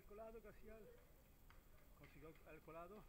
al colado casi al consiguió al colado